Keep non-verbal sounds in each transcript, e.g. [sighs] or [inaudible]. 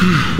You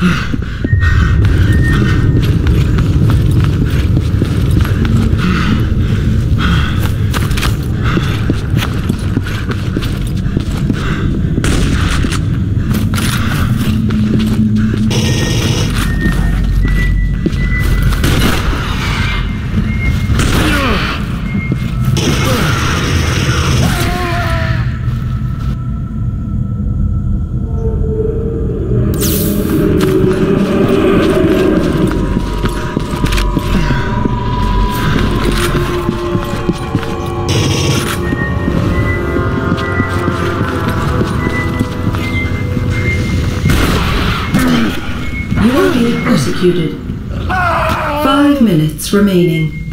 are [sighs] [sighs] persecuted. Five minutes remaining.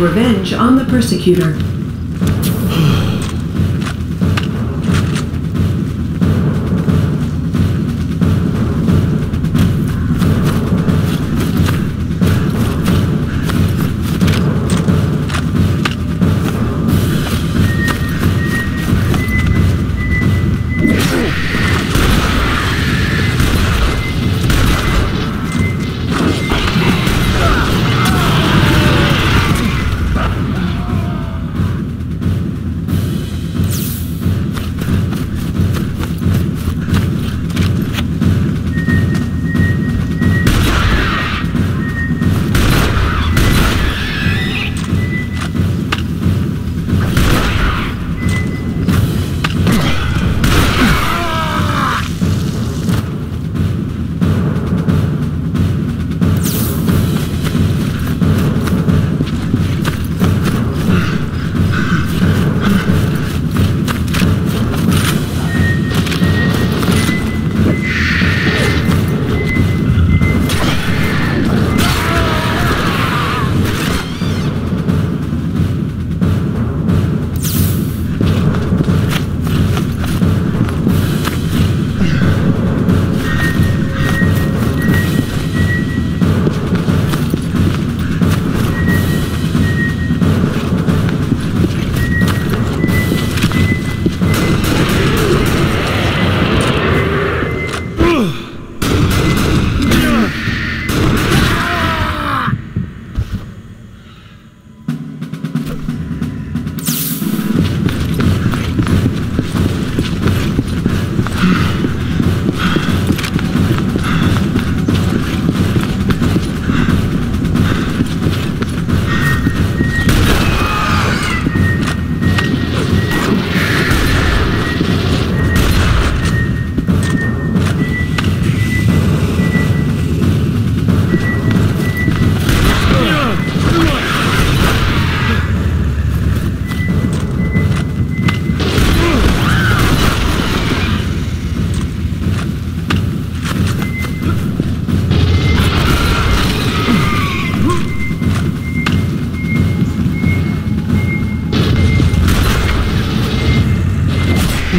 Revenge on the persecutor.